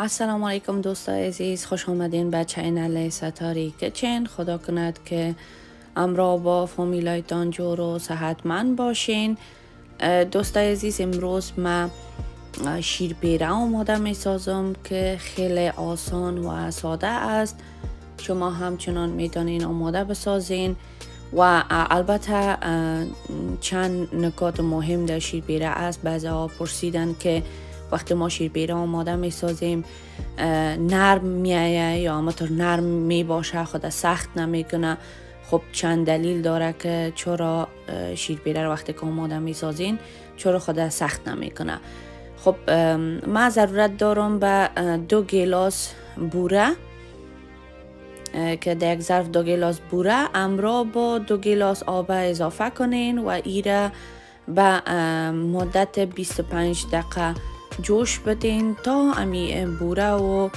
السلام علیکم دوستای عزیز خوش آمدین به channel ستاری kitchen خدا کند که همراه با فامیلایتان جور و صحتمند باشین دوستای عزیز امروز ما شیرپیره آماده می سازم که خیلی آسان و ساده است شما همچنان می‌تونین آماده بسازین و البته چند نکات مهم در شیرپیره است بعضی ها پرسیدن که وقتی ما شیر بیره آماده می سازیم نرم میایه یا همطور نرم می باشه خود سخت نمی‌کنه. خب چند دلیل داره که چرا شیر بیره رو وقتی که آماده می سازین چرا خود سخت نمی‌کنه. خب ما ضرورت دارم به دو گلاس بوره که در یک ظرف دو گلاس بوره امرا با دو گلاس آب اضافه کنین و ایره به مدت 25 دقیقه جوش بدین تا امی بوره و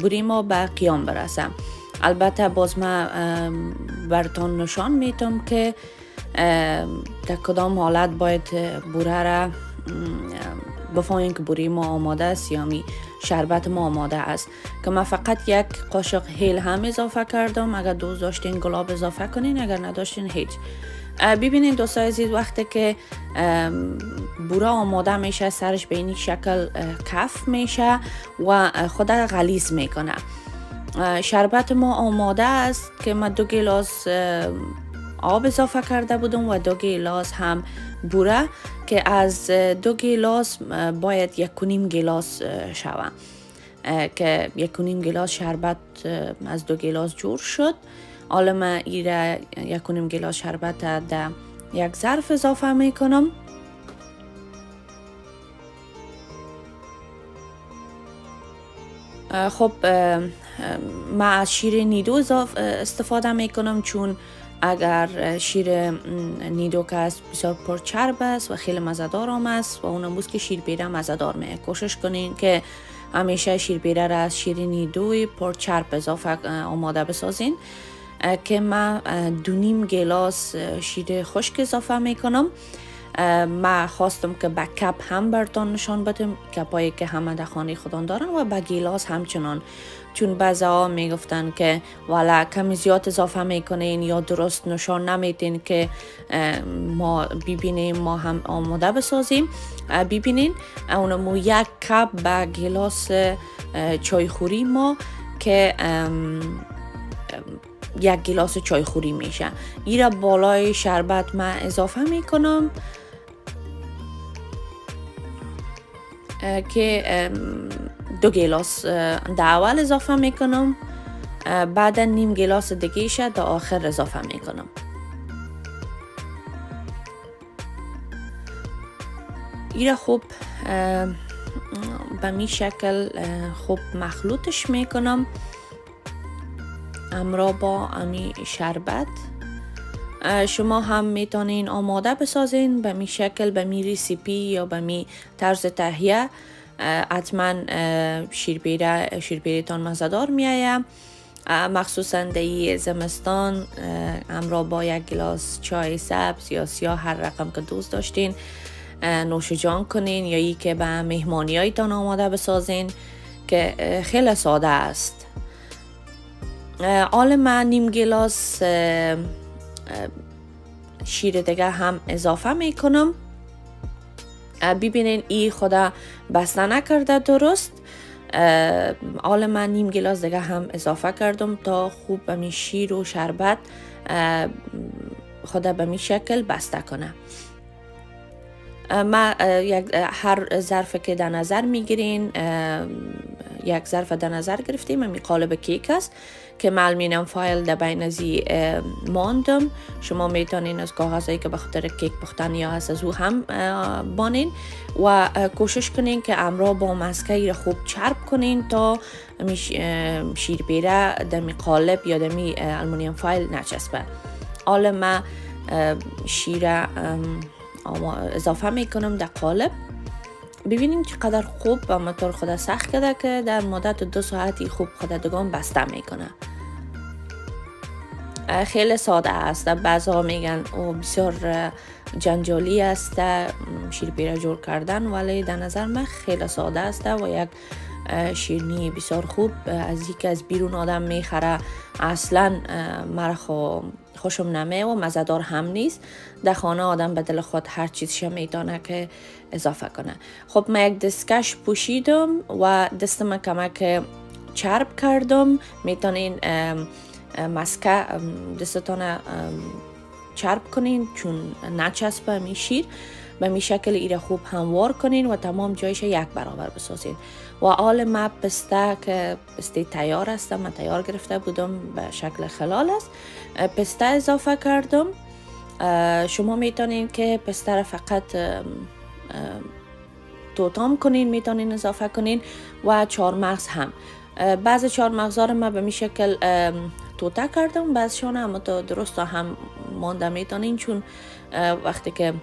بوری ما به قیام برسه البته باز ما برتان نشان میتم که در کدام حالت باید بوره را بفاین که بوری ما آماده است یا می شربت ما آماده است. که من فقط یک قاشق هیل هم اضافه کردم. اگر دوست داشتین گلاب اضافه کنین اگر نداشتین هیچ. ببینید دوستای عزیز وقتی که بوره آماده میشه سرش به این شکل کف میشه و خود غلیظ می‌کنه. شربت ما آماده است که من دو گلاس آب اضافه کرده بودم و دو گلاس هم بوره که از دو گلاس باید یک کنیم گلاس شوه. که یک کنیم گلاس شربت از دو گلاس جور شد. حالا من ایره یک کنیم گلاس شربت در یک ظرف اضافه می‌کنم. خب ما از شیر نیدو استفاده می‌کنم چون اگر شیر نیدو که است بسیار پرچرب است و خیلی مزدار هم است و اونم بود که شیر بیره مزدار می کوشش کنین که همیشه شیر بیره را از شیر نیدوی پرچرب اضافه آماده بسازین. که ما دو نیم گلاس شیر خشک اضافه می‌کنم. ما خواستم که به کپ هم برتان نشان بدم کپایی که همه در خانه خودان دارن و به گیلاس همچنان. چون بعضا می‌گفتن که والا کمی زیاد اضافه می‌کنین یا درست نشان نمیتین که ما ببینیم ما هم آماده بسازیم. ببینین اونمو یک کپ به گلاس چایخوری ما که یک گلاس چای خوری میشه. ایرا بالای شربت من اضافه می‌کنم که دو گلاس در اول اضافه می‌کنم بعد نیم گلاس دیگه شد در آخر اضافه می‌کنم. ایره خوب به می شکل خوب مخلوطش می‌کنم. امرا با امی شربت. شما هم می‌تونین آماده بسازین به می شکل به می recipe یا به می طرز تهیه. حتما شیرپیره شیرپیره‌تان مزه‌دار میایه مخصوصا در زمستان امرا با یک گلاس چای سبز یا سیاه هر رقم که دوست داشتین نوش جان کنین یا ای که به مهمانی هایتان آماده بسازین که خیلی ساده است. آل من نیم گلاس شیر دیگه هم اضافه می‌کنم. ببینین ای خدا بسته نکرده درست. آل من نیم گلاس دیگه هم اضافه کردم تا خوب به شیر و شربت خدا به می شکل بسته کنه. ما هر ظرف که در نظر می‌گیرین یک ظرف در نظر گرفتیم می قالب کیک است. که ملمینم فایل در بین ازی ماندم. شما می‌تونین از کاغذهایی که به خاطر کیک پختن یا هست از او هم بانین. و کوشش کنین که امرا با مسکه خوب چرب کنین تا شیر بیره در می قالب یا در می المونیم فایل نچسبه. حالا ما شیر اضافه می‌کنم در قالب. ببینیم چقدر خوب و موتور خود سخت کرده که در مدت دو ساعتی خوب خود دگان بسته می‌کنه. خیلی ساده است. بعض ها میگن او بسیار جنجالی است شیر بیره جور کردن. ولی در نظر من خیلی ساده است و یک شیرنی بسیار خوب از یکی از بیرون آدم می‌خره. اصلا مرا خوشم نمه و مزدار هم نیست. در خانه آدم به دل خود هر چیزش می‌تونه که اضافه کنه. خب من یک دستکش پوشیدم و دستم کمک چرب کردم. می‌تونین مسکه دستتان چرب کنین چون نچسبه می شیر به می شکل ایره خوب هموار کنین و تمام جایش یک برابر بسازین. و آل ما پسته که پسته تیار است. من تیار گرفته بودم به شکل خلال است. پسته اضافه کردم. شما می‌تونین که پسته را فقط توتام کنین می‌تونین اضافه کنین و چهارمغز هم. بعض چهارمغزها رو من به می شکل توته کردم. بعضشان هم تو درست هم مانده می‌تونین چون وقتی که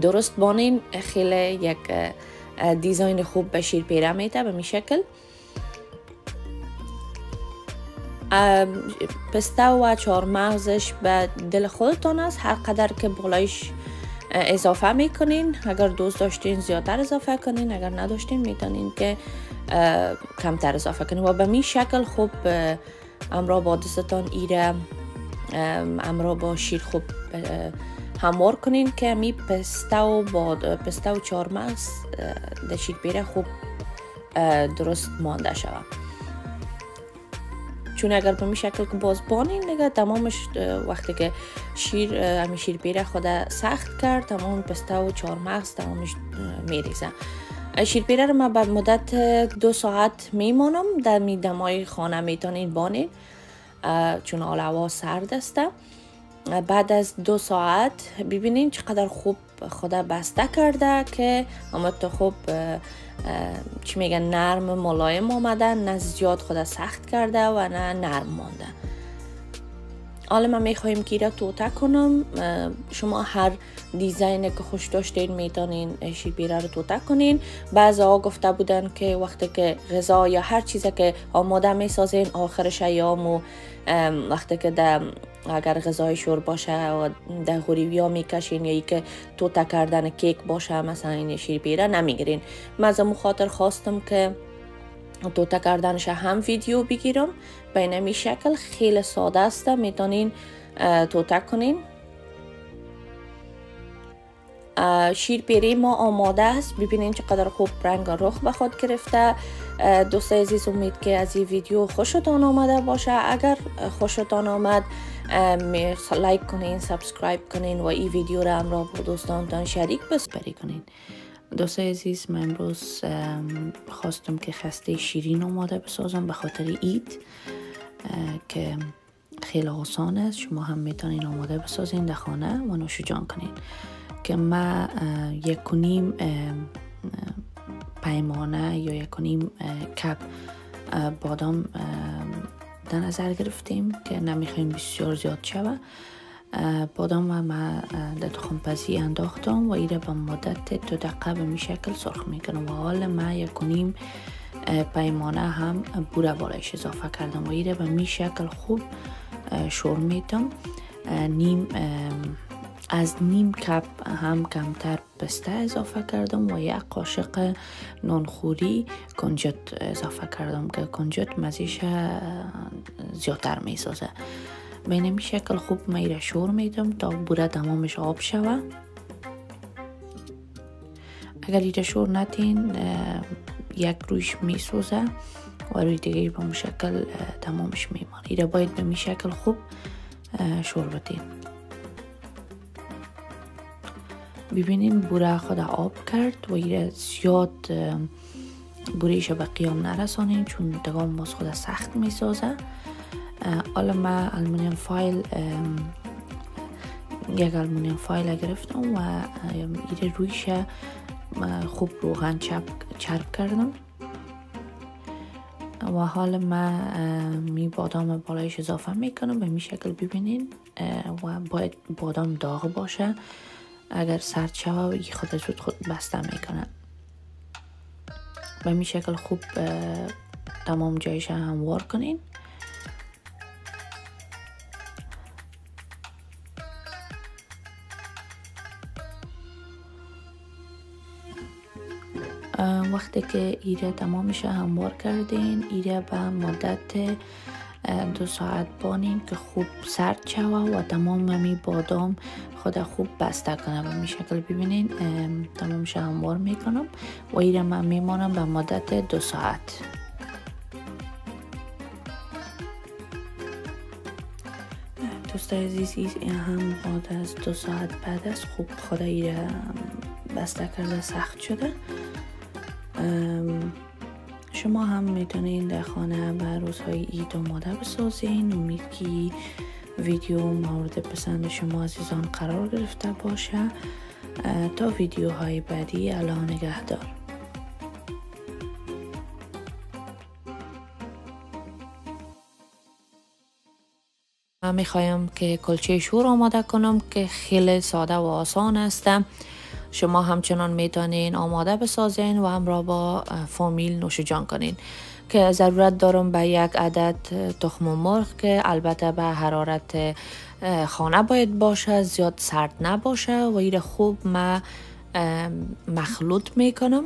درست بانین خیلی یک دیزاین خوب به شیر پیره میده به می شکل. پسته و چهارمغزش به دل خودتان است. هر قدر که بالایش اضافه می‌کنین. اگر دوست داشتین زیادتر اضافه کنین. اگر نداشتین می‌تونین که کمتر اضافه کنین. و به می شکل خوب امرا با دستتان ایره امرا با شیر خوب هموار کنین که می پسته و با پسته و چارمغز در شیر پیره خوب درست مانده شود چون اگر به شکل که باز بانین دیگه تمامش وقتی که شیر همی شیر پیره خود سخت کرد تمام پسته و چارمغز تمامش میریزه شیر پیره رو من به مدت دو ساعت میمانم در می دمای خانه می‌تونین بانین چون حال هوا سرد است بعد از دو ساعت ببینین چقدر خوب خدا بسته کرده که تو خوب چی میگن نرم ملایم آمده نه زیاد خدا سخت کرده و نه نرم مانده. حالا ما می‌خوایم که را توته کنم شما هر دیزاین که خوش داشتین می‌تونین شیربیره رو توته کنین. بعضی ها گفته بودن که وقتی که غذا یا هر چیزی که آماده می‌سازین آخرش و وقتی که ده اگر غذای شور باشه و در ها می‌کشین یا ای که توته کردن کیک باشه مثلا این شیربیره نمی‌گیرین. من خاطر خواستم که توته کردنش هم ویدیو بگیرم. به این شکل خیلی ساده است. می‌تونین توته کنین. شیر پیری ما آماده است. ببینین چقدر خوب رنگ رخ به خود گرفته. دوست عزیز امید که از این ویدیو خوشتان آمده باشه. اگر خوشتان آمد like کنین subscribe کنین و این ویدیو را همراه با دوستانتان شریک بسپری کنین. دوست عزیز من امروز خواستم که خسته شیرین آماده بسازم به خاطر عید که خیلی آسان است. شما هم می‌تونین آماده بسازین در خانه. و نوش جان کنین. که ما یک کنیم پیمانه یا یک کنیم کپ بادام در نظر گرفتیم که نمی‌خوایم بسیار زیاد شوه. بادام و ما در تخمپزی انداختم و ایره به مدت دو دقیقه به شکل سرخ می‌کنم و حال ما یک کنیم پیمانه هم بوره بالایش اضافه کردم و ایره به می شکل خوب شور میتم نیم از نیم کپ هم کمتر پسته اضافه کردم و یک قاشق نانخوری کنجد اضافه کردم که کنجد مزیش زیادتر می‌سازه. به این شکل خوب میره شور میدم تا بوره تمامش آب شوه. اگر ایره شور نتین یک رویش میسوزه و روی دیگه به شکل تمامش میمانه. ایره باید به می شکل خوب شور بدین. ببینین بوره خود آب کرد و ایره زیاد بوریش به قیام نرسانین چون دگام باز خود سخت می‌سازه. حالا ما المونیم فایل یک المونیم فایل گرفتم و ایره رویش خوب روغن چرب کردم. و حال ما می بادام بالایش اضافه می‌کنم به می شکل ببینین و باید بادام داغ باشه. اگر سرد شوه خود زود خود بسته می‌کنه به می شکل خوب تمام جایش هموار کنین. وقتی که ایره تمامش هموار کردین ایره به مدت دو ساعت بانین که خوب سرد شوه و تمام می بادام خود خوب بسته کنه و می شکل ببینین تمامش هموار می‌کنم و ایره من میمانم به مدت دو ساعت. دوستای عزیز این هم بعد از دو ساعت بعد از خوب خود ایره بسته کرده سخت شده. شما هم می‌تونین در خانه به روزهای عید آماده بسازین. امید که ویدیو مورد پسند شما عزیزان قرار گرفته باشه. تا ویدیوهای بعدی الان نگهدار. می‌خوایم که کلچه شور آماده کنم که خیلی ساده و آسان است. شما همچنان می‌تونین آماده بسازین و همراه با فامیل نوش جان کنین. که ضرورت دارم به یک عدد تخم مرغ که البته به حرارت خانه باید باشه زیاد سرد نباشه و این خوب ما مخلوط می‌کنم.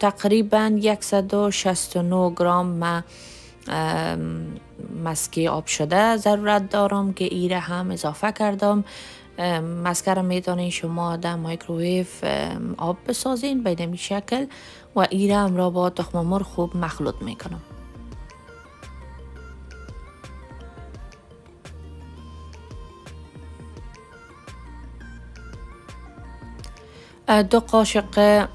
تقریبا 169 گرام ما مسکی آب شده ضرورت دارم که ایره هم اضافه کردم. مسکه را می‌تونین شما در مایکروویف آب بسازین به این شکل و ایره هم را با تخم مرغ خوب مخلوط می‌کنم. دو قاشق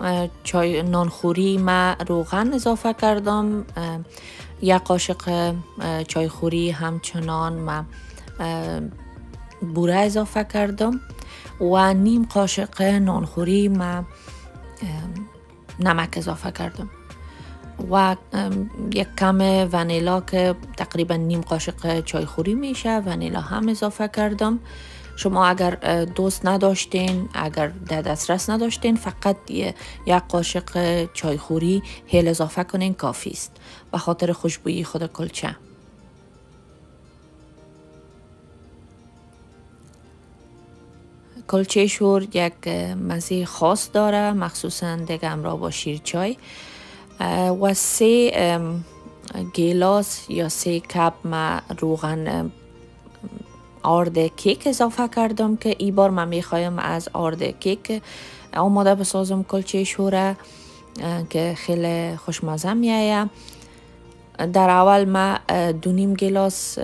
چای نانخوری ما روغن اضافه کردم. یک قاشق چایخوری همچنان ما بوره اضافه کردم و نیم قاشق نانخوری ما نمک اضافه کردم. و یک کم ونیلا که تقریبا نیم قاشق چایخوری میشه ونیلا هم اضافه کردم. شما اگر دوست نداشتین اگر در دسترس نداشتین فقط یک قاشق چایخوری هیل اضافه کنین کافی است. به خاطر خوشبویی خود کلچه. کلچه شور یک مزه خاص داره مخصوصا دیگه را با شیر چای. و سه گیلاس یا سه کپ ما روغن آرد کیک اضافه کردم که ای بار من می‌خوایم از آرد کیک آماده بسازم کلچه شوره که خیلی خوشمزه میایه در اول ما دو نیم گلاس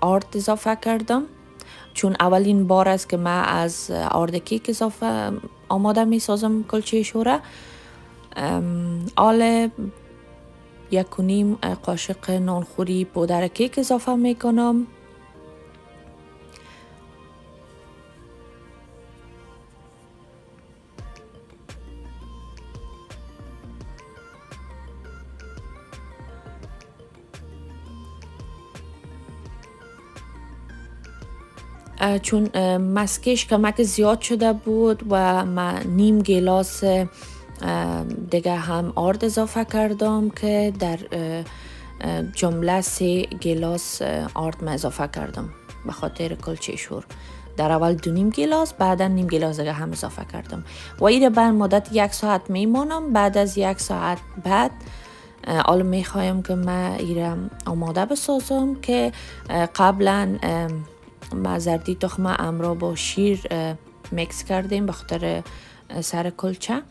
آرد اضافه کردم. چون اولین بار است که ما از آرد کیک اضافه آماده می سازم کلچه شوره. آل یک و نیم قاشق نانخوری پودر کیک اضافه می کنم چون مسکش کمک زیاد شده بود و من نیم گلاس دیگه هم آرد اضافه کردم که در جمله سه گلاس آرد ما اضافه کردم به خاطر کلچه شور. در اول دو نیم گلاس بعدا نیم گلاس دیگه هم اضافه کردم. و این بر مدت یک ساعت میمانم بعد از یک ساعت بعد حالا می‌خوایم که من ایره آماده بسازم که قبلا زردی تخم امرا با شیر میکس کردیم به خاطر سر کلچه.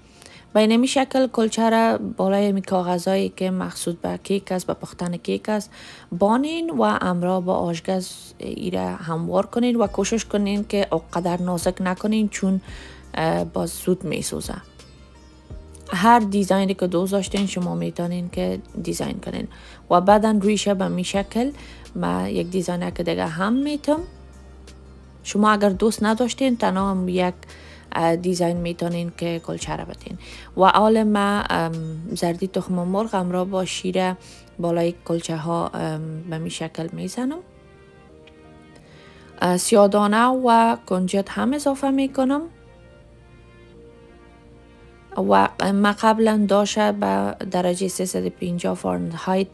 به این شکل کلچه را بالای می کاغذهایی که مخصوص به کیک است به پختن کیک است بانین و امرا با آشگز ایره هموار کنین و کوشش کنین که قدر نازک نکنین چون باز زود می سوزه. هر دیزاینی که دوست داشتین شما می‌تونین که دیزاین کنین. و بعدا رویشه به می شکل ما یک دیزاین که دیگه هم می‌تونم. شما اگر دوست نداشتین تنها یک دیزاین می‌تونین که کلچه را بتین و آل ما زردی تخم مرغ را با شیر بالای کلچه ها به می شکل می‌زنم. سیادانه و کنجد هم اضافه می‌کنم. و ما قبلا داشته به درجه 350 فارنهایت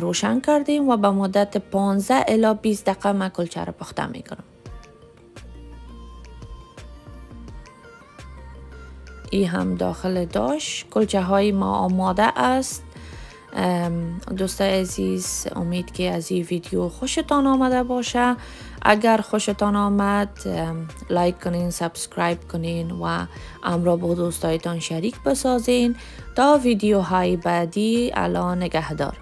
روشن کردیم و به مدت 15 الا 20 دقیقه ما کلچه را پخته می‌کنم. ای هم داخل داشت کلچه های ما آماده است. دوستای عزیز امید که از این ویدیو خوشتان آمده باشه. اگر خوشتان آمد like کنین subscribe کنین و امرا با دوستایتان شریک بسازین. تا ویدیوهای بعدی الله نگهدار.